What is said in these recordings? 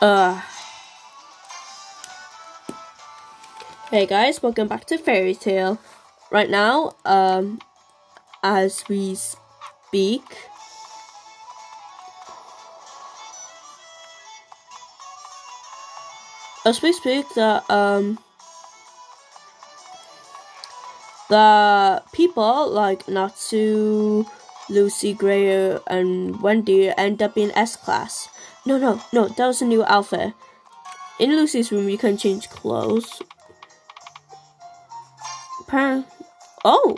Uh. Hey guys, welcome back to Fairy Tail. Right now, um, as we speak, as we speak, the um, the people like Natsu, Lucy, Gray, and Wendy end up in S class. No, no, no, that was a new outfit. In Lucy's room, you can change clothes. Apparently, oh.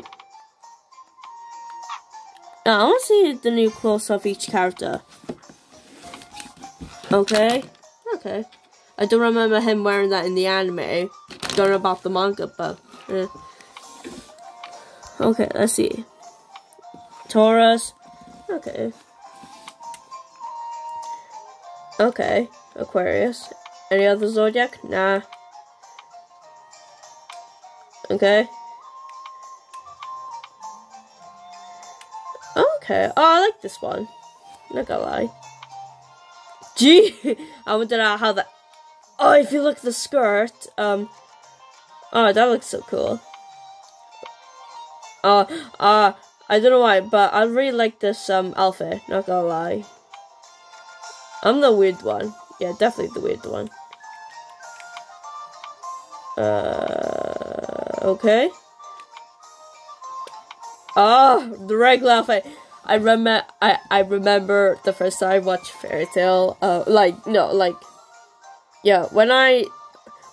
Now, I want to see the new clothes of each character. Okay, okay. I don't remember him wearing that in the anime. Don't know about the manga, but. Eh. Okay, let's see. Taurus. Okay. Okay. Aquarius. Any other zodiac? Nah. Okay. Okay. Oh, I like this one. Not gonna lie. Gee, I wonder how that. Oh, if you look at the skirt, um. Oh, that looks so cool. Uh, uh, I don't know why, but I really like this um outfit. Not gonna lie. I'm the weird one. Yeah, definitely the weird one. Uh, okay. Oh, the regular outfit. I remember. I I remember the first time I watched Fairy Tail. Uh, like no, like yeah, when I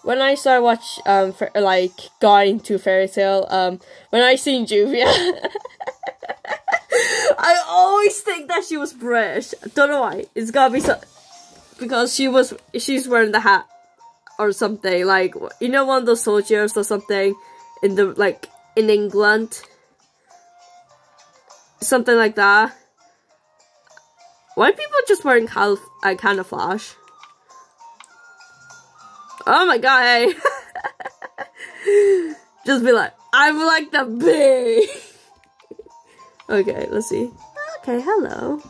when I started watch um like got into Fairy Tail um when I seen Juvia. I always think that she was British. Don't know why. It's gotta be so because she was she's wearing the hat or something like you know one of those soldiers or something in the like in England something like that. Why people just wearing cal uh, camouflage? Oh my god, hey. just be like, I'm like the bee. okay, let's see. Okay, hello.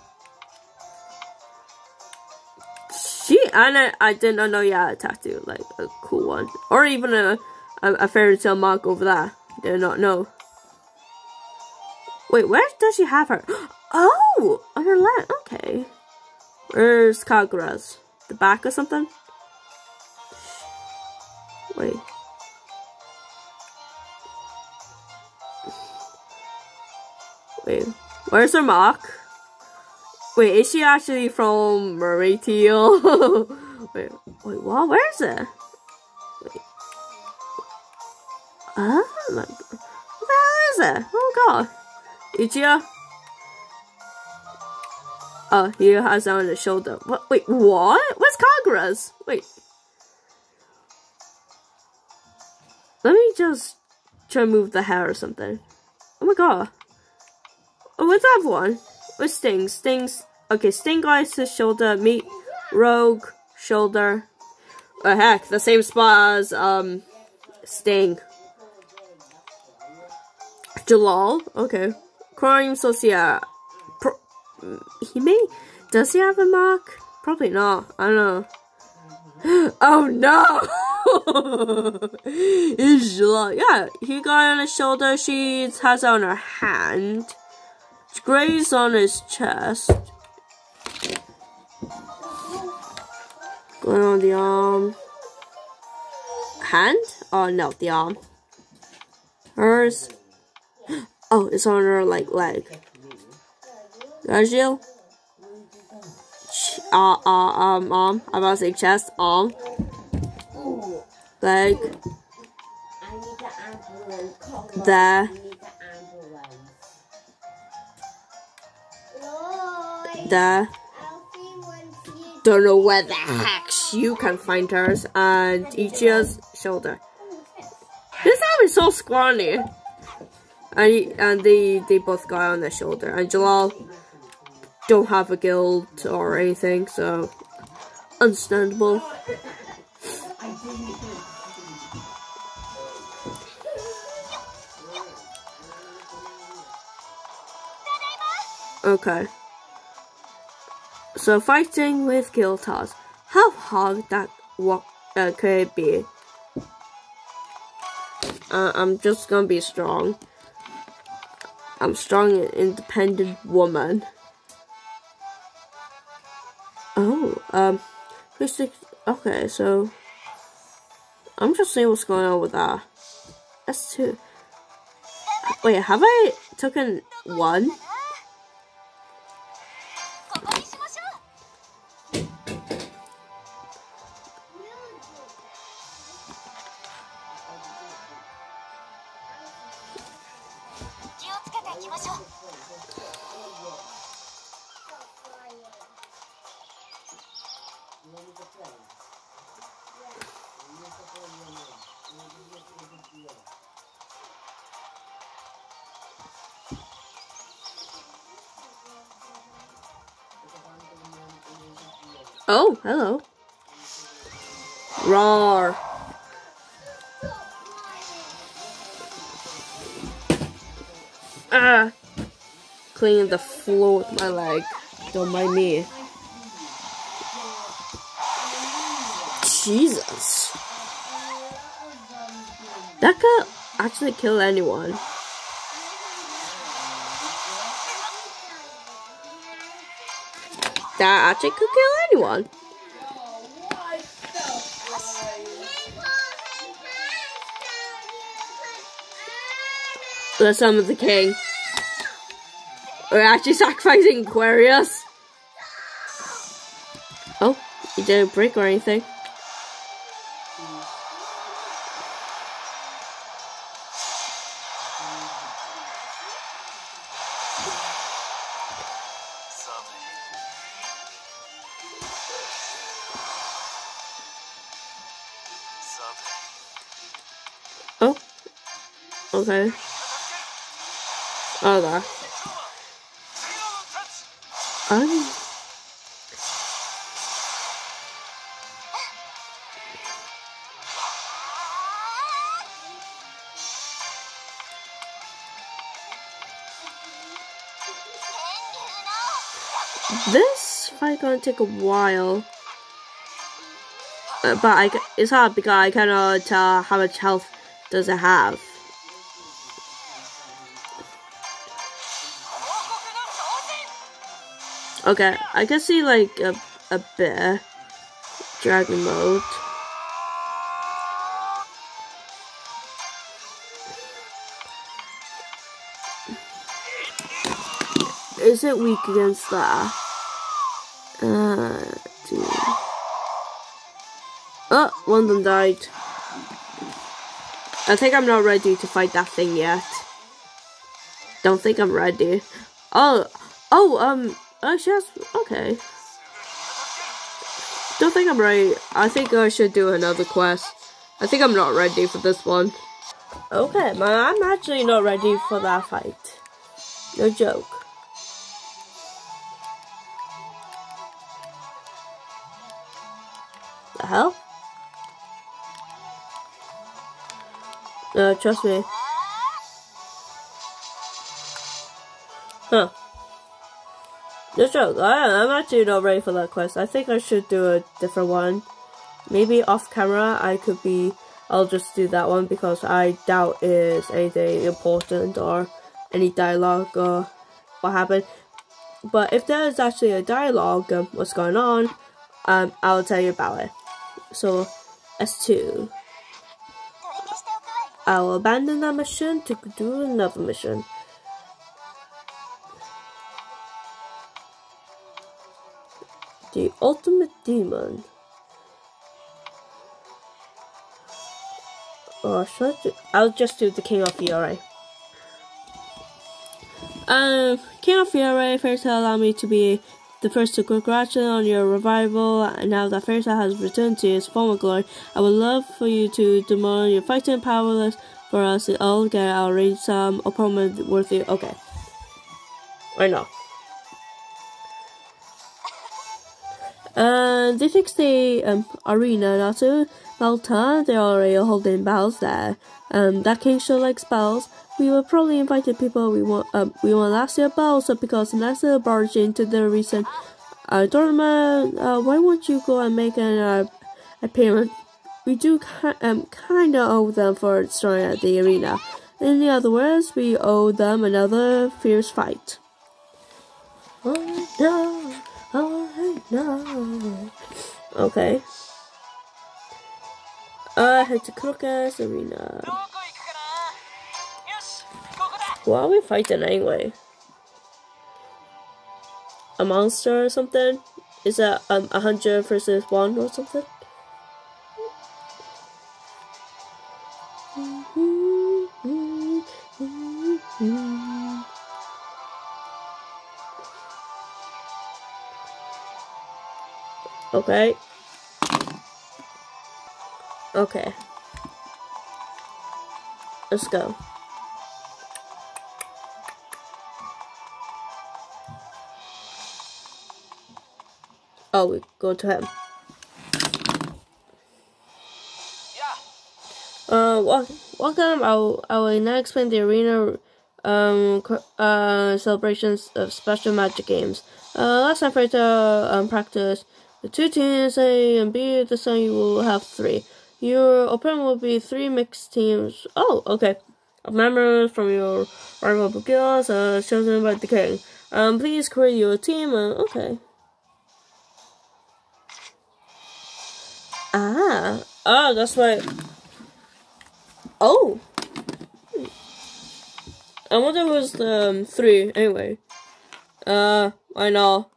She, I, I didn't know you had a tattoo, like a cool one. Or even a, a, a Fairy Tail mark over there. Did not know. Wait, where does she have her? Oh, on her left. Okay. Where's Kagura's? The back or something? Where's her mark? Wait, is she actually from Teal? wait, wait, what? Where is it? Wait. Ah, the hell is it? Oh god. Ichiya? Oh, he has on his shoulder. What? Wait, what? Where's Kagura's? Wait. Let me just try to move the hair or something. Oh my god. Oh, what's that one? What's Sting? Sting's... Okay, Sting guys his shoulder. Meet Rogue, shoulder. Oh heck, the same spot as, um, Sting. Jellal? Okay. Crime Sorcière. Pro he may... Does he have a mark? Probably not. I don't know. oh no! Is Jellal. Yeah, he got on his shoulder. She has on her hand. Gray's on his chest. Going on the arm. Hand? Oh no, the arm. Hers. Oh, it's on her like leg. Rajil. Uh, uh, um, arm. I'm about to say chest, arm. Leg. There. There. Don't know where the heck you can find hers. And Ichiya's shoulder. This arm is so scrawny. And, and they, they both got on their shoulder. And Jellal don't have a guild or anything, so understandable. Okay. So fighting with Gildarts. how hard that what uh, could be? Uh, I'm just gonna be strong. I'm strong and independent woman. Oh, um, okay, so I'm just seeing what's going on with that. That's two. Wait, have I taken one? Oh, hello. Roar. Cleaning the floor with my leg. Don't mind me. Jesus. That could actually kill anyone. That actually could kill anyone. Let's summon the king. We're actually sacrificing Aquarius. Oh, he didn't break or anything. Oh. Okay. Oh, there. Um. This fight gonna take a while. Uh, but I, it's hard because I cannot tell how much health does it have. Okay, I can see like a, a bit dragon mode. Is it weak against that? Uh, dude. Oh, one of them died. I think I'm not ready to fight that thing yet. Don't think I'm ready. Oh, oh, um, actually, okay. Don't think I'm ready. I think I should do another quest. I think I'm not ready for this one. Okay, man, I'm actually not ready for that fight. No joke. The hell? Uh, trust me. Huh. No joke, I, I'm actually not ready for that quest. I think I should do a different one. Maybe off camera I could be, I'll just do that one because I doubt it's anything important or any dialogue or what happened. But if there is actually a dialogue, um, what's going on, um, I'll tell you about it. So, S2. I'll abandon that mission to do another mission. The ultimate demon. Oh, should I do? I'll just do the King of Fiore. Um, King of Fiore, first allow me to be the first to congratulate on your revival, and now that Fairy Tail has returned to his former glory, I would love for you to demand your fighting powerless for us to all get our range some opponent worthy. Okay. I know. They fixed the um, arena now to Malta. They're already holding battles there. Um, that king show like spells. We will probably invite people we want. Um, we want last year, also because last year barged into the recent uh, tournament, uh, why won't you go and make an uh, appearance? We do ki um, kind of owe them for at the arena. In the other words, we owe them another fierce fight. Oh no, oh no. Okay. Uh, head to Crocus Arena. Why are we fighting anyway? A monster or something? Is that um, a hundred versus one or something? Okay. Okay. Let's go. Oh, we go to him. Uh, welcome. I will, I will now explain the arena um uh celebrations of special magic games. Uh, last time for the um, practice, the two teams A and B. the you will have three. Your opponent will be three mixed teams. Oh, okay. Members from your rival guilds uh, chosen by the king. Um, please create your team. Uh, okay. Ah, ah, that's right. Oh. I wonder who's the um, three anyway. Uh, why not?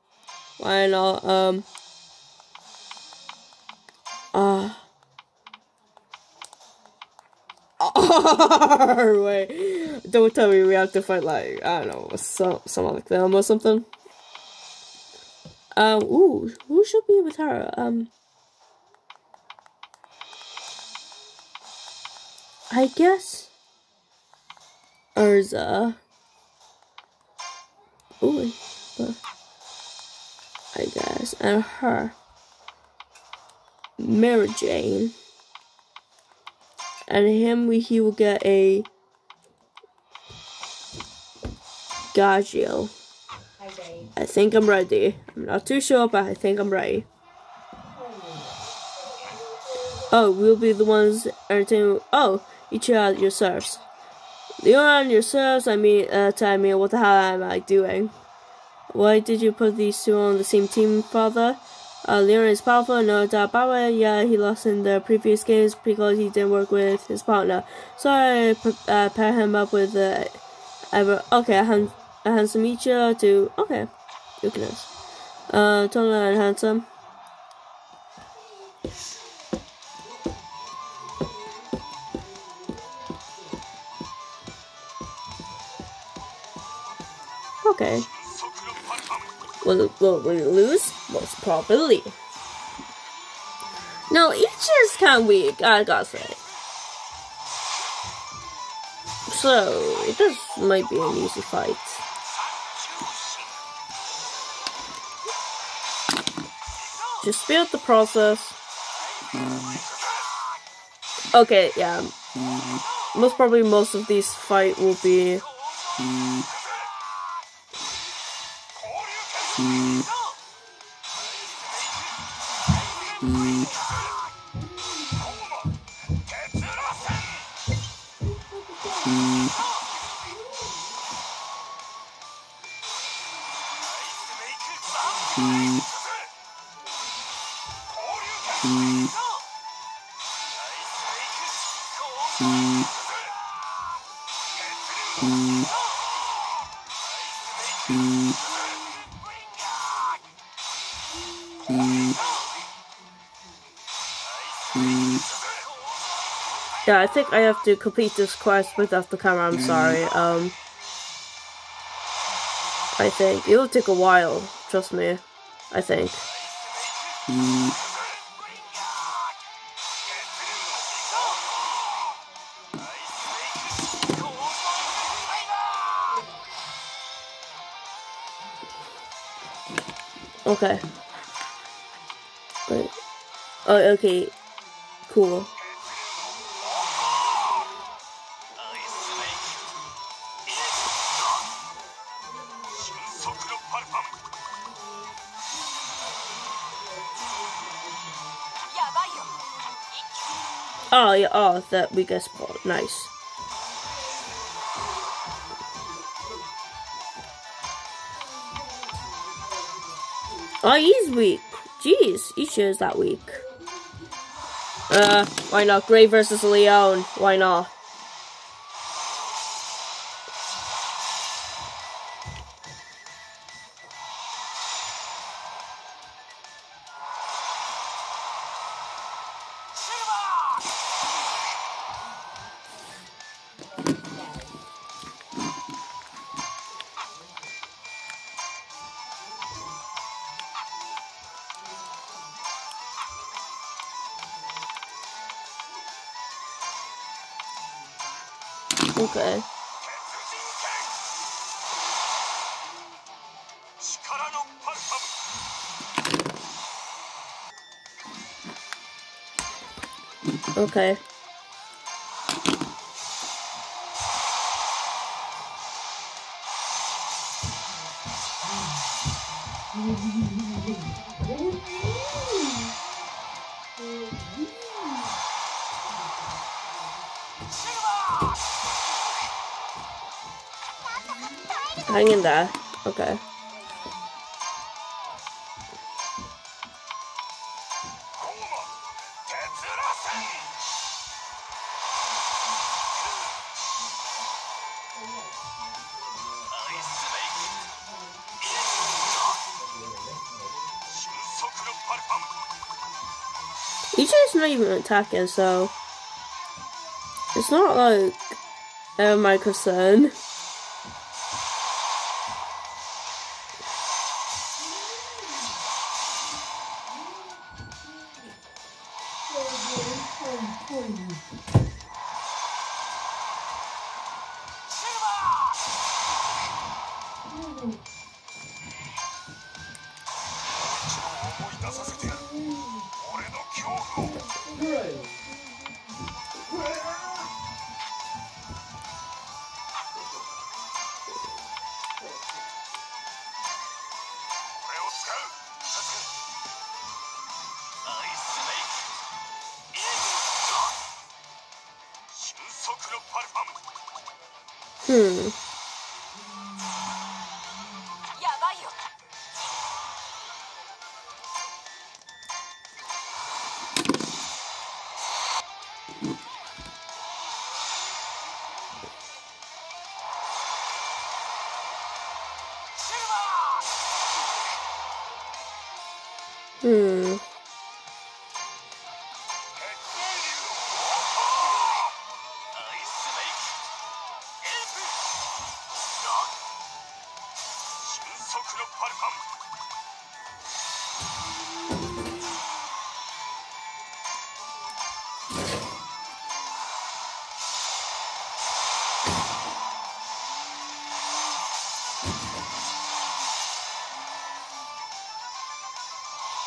Why not? Um. Uh. Wait, don't tell me we have to fight like I don't know, some someone like them or something. Um, ooh, who should be with her? Um. I guess Erza. Ooh, I guess, and her, Mary Jane, and him. We he will get a Gagio. I think I'm ready. I'm not too sure, but I think I'm ready. Oh, we'll be the ones entertaining. Oh, each of your serves. Lyon, your serves, I mean, uh, tell me, what the hell am I doing? Why did you put these two on the same team, father? Uh, Lyon is powerful, no doubt about it. Yeah, he lost in the previous games because he didn't work with his partner. So I uh, pair him up with uh, ever. Okay, a, hand, a handsome Ichigo to. Okay, goodness. Uh, tall and handsome. Okay. Will, will, will lose? Most probably. No, each is kind of weak, I gotta say. So, this might be an easy fight. Just speed up the process. Okay, yeah. Most probably most of these fight will be Yeah, I think I have to complete this quest without the camera, I'm sorry. Um, I think. It'll take a while, trust me. I think. Okay. But, oh, okay. Cool. Oh, yeah, oh, that we guess. spot. Nice. Oh, he's weak. Jeez, he sure is that weak. Uh, why not? Gray versus Lyon. Why not? Okay. Okay. Hang in there. Okay. Ichi's not even attacking, so it's not like uh, my concern.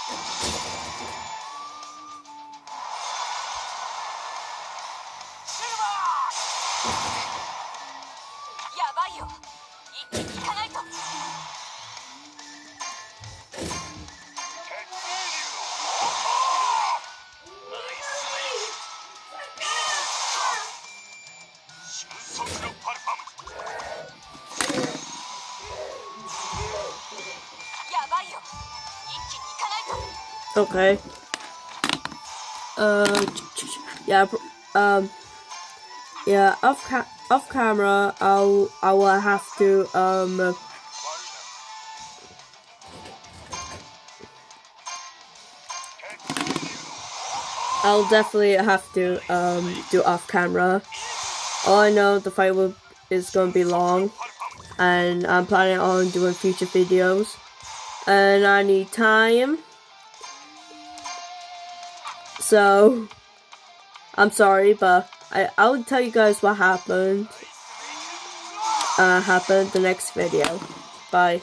you Okay. Uh, yeah, um, yeah, off ca off camera, I'll, I will have to, um, I'll definitely have to, um, do off camera. All I know, the fight will, is going to be long, and I'm planning on doing future videos, and I need time. So, I'm sorry, but I, I'll tell you guys what happened. Uh, happened the next video. Bye.